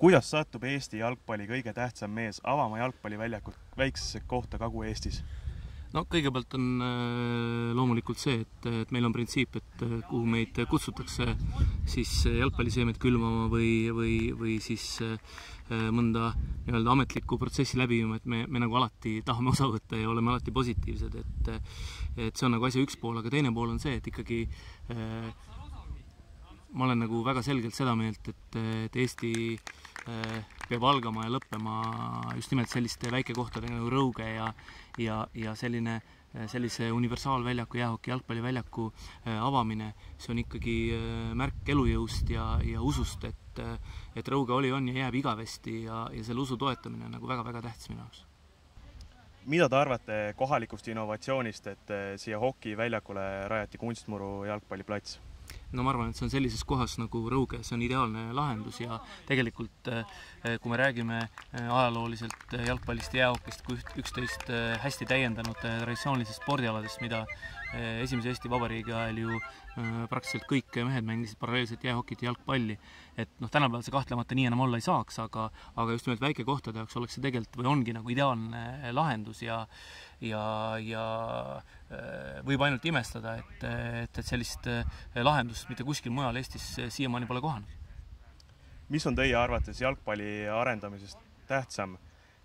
kuidas satub Eesti jalgpalli kõige tähtsam mees avama jalgpalliväljakut väiksesse kohta Kagu-Eestis? no kõigepealt on loomulikult see, et, et meil on printsiip, et kuhu meid kutsutakse siis jalgpalliseemet külvama või, või, või siis mõnda nii-öelda ametlikku protsessi läbi viima, et me, me nagu alati tahame osa võtta ja oleme alati positiivsed, et et see on nagu asja üks pool, aga teine pool on see, et ikkagi ma olen nagu väga selgelt seda meelt, et, et Eesti peab algama ja lõppema just nimelt selliste väikekohtadega nagu Rõuge ja ja, ja selline, sellise universaalväljaku, jäähoki jalgpalliväljaku avamine, see on ikkagi märk elujõust ja, ja usust, et et Rõuge oli, on ja jääb igavesti ja, ja selle usu toetamine on nagu väga-väga tähtis minu jaoks. mida te arvate kohalikust innovatsioonist, et siia hokiväljakule rajati kunstmuru jalgpalliplats? No ma arvan, et see on sellises kohas nagu Rõuge, see on ideaalne lahendus ja tegelikult kui me räägime ajalooliselt jalgpallist ja jäähokist kui üksteist hästi täiendanud traditsioonilisest spordialadest, mida esimese Eesti Vabariigi ajal ju praktiliselt kõik mehed mängisid paralleelselt jäähokit ja jalgpalli. et noh, tänapäeval see kahtlemata nii enam olla ei saaks, aga, aga just nimelt väikekohtade jaoks oleks see tegelikult või ongi nagu ideaalne lahendus ja ja, ja võib ainult imestada, et, et, et sellist lahendust mitte kuskil mujal Eestis siiamaani pole kohanud. mis on teie arvates jalgpalli arendamisest tähtsam,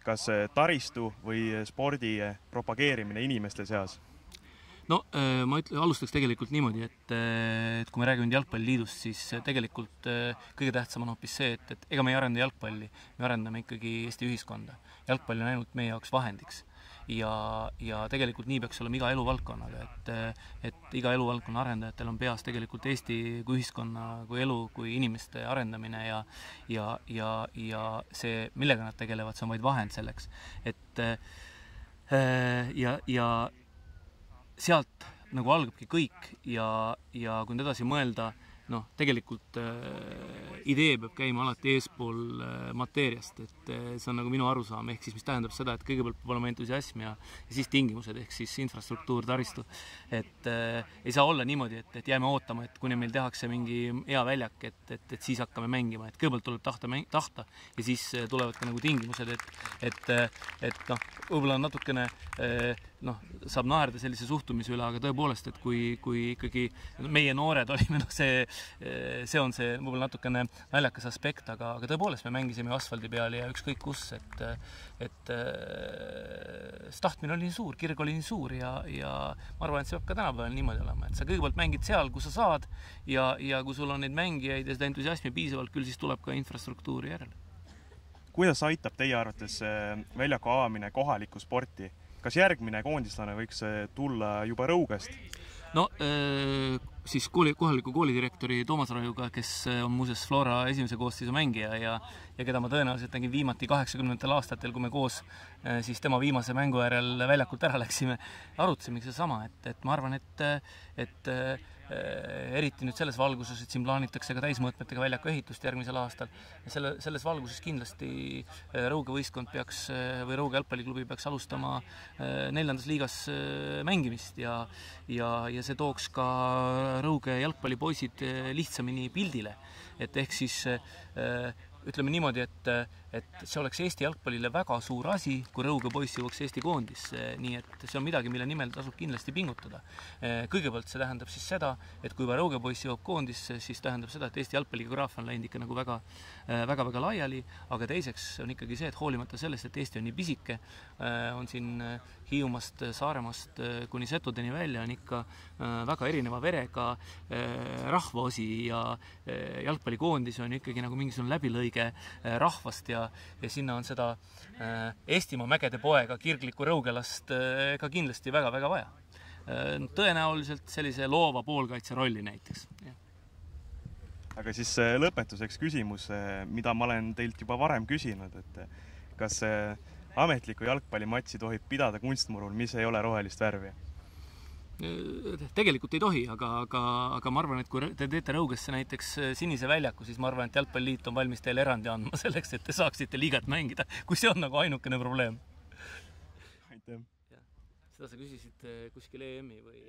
kas taristu või spordi propageerimine inimeste seas? no ma ütle, alustaks tegelikult niimoodi, et, et kui me räägime nüüd Jalgpalliliidust, siis tegelikult kõige tähtsam on hoopis see, et, et ega me ei arenda jalgpalli, me arendame ikkagi Eesti ühiskonda. jalgpall on ainult meie jaoks vahendiks ja, ja tegelikult nii peaks olema iga eluvaldkonnaga, et et iga eluvaldkonna arendajatel on peas tegelikult Eesti kui ühiskonna, kui elu, kui inimeste arendamine ja ja, ja, ja see, millega nad tegelevad, see on vaid vahend selleks. et ja, ja sealt nagu algabki kõik ja, ja kui nüüd edasi mõelda, noh, tegelikult äh, idee peab käima alati eespool äh, mateeriast, et äh, see on nagu minu arusaam, ehk siis mis tähendab seda, et kõigepealt peab olema entusiasm ja, ja siis tingimused, ehk siis infrastruktuur, taristu. et äh, ei saa olla niimoodi, et, et jääme ootama, et kuni meil tehakse mingi hea väljak, et, et, et siis hakkame mängima, et kõigepealt tuleb tahta tahta ja siis tulevad ka nagu tingimused, et, et, et noh, võib-olla natukene äh, noh, saab naerda sellise suhtumise üle, aga tõepoolest, et kui, kui ikkagi meie noored olime, noh, see, see on see võib-olla natukene naljakas aspekt, aga, aga tõepoolest me mängisime asfaldi peal ja ükskõik kus, et, et see tahtmine oli nii suur, kirg oli nii suur ja, ja ma arvan, et see peab ka tänapäeval niimoodi olema, et sa kõigepealt mängid seal, kus sa saad ja, ja kui sul on neid mängijaid ja seda entusiasmi piisavalt, küll siis tuleb ka infrastruktuuri järele. kuidas aitab teie arvates väljaku avamine kohalikku sporti? Kas järgmine koondislane võiks tulla juba Rõugest? no siis kooli, kohaliku koolidirektori Toomas Raiuga, kes on muuseas Flora esimese koosseisu mängija ja ja keda ma tõenäoliselt nägin viimati kaheksakümnendatel aastatel, kui me koos siis tema viimase mängu järel väljakult ära läksime, arutasimegi sedasama, et, et ma arvan, et, et eriti nüüd selles valguses, et siin plaanitakse ka täismõõtmetega väljaku ehitust järgmisel aastal. selle, selles valguses kindlasti Rõuge võistkond peaks või Rõuge jalgpalliklubi peaks alustama neljandas liigas mängimist ja ja, ja see tooks ka Rõuge jalgpallipoisid lihtsamini pildile. et ehk siis ütleme niimoodi, et, et see oleks Eesti jalgpallile väga suur asi, kui Rõuge poiss jõuaks Eesti koondisse, nii et see on midagi, mille nimel tasub kindlasti pingutada. kõigepealt see tähendab siis seda, et kui juba Rõuge poiss jõuab koondisse, siis tähendab seda, et Eesti jalgpalligeograafia on läinud ikka nagu väga, väga-väga laiali, aga teiseks on ikkagi see, et hoolimata sellest, et Eesti on nii pisike, on siin Hiiumaast, Saaremaast kuni Setudeni välja on ikka väga erineva verega rahvaosi ja jalgpallikoondis on ikkagi nagu mingisugune läbilõige rahvast ja, ja sinna on seda Eestimaa mägede poega, kirglikku rõugelast ka kindlasti väga-väga vaja. tõenäoliselt sellise loova poolkaitse rolli näiteks. aga siis lõpetuseks küsimus, mida ma olen teilt juba varem küsinud, et kas ametlikku jalgpallimatši tohib pidada kunstmurul, mis ei ole rohelist värvi? Tegelikult ei tohi, aga, aga, aga ma arvan, et kui te teete Rõugesse näiteks sinise väljaku, siis ma arvan, et Jalgpalliliit on valmis teile erandi andma selleks, et te saaksite liigat mängida, kui see on nagu ainukene probleem. aitäh! seda sa küsisid kuskil EM-i või?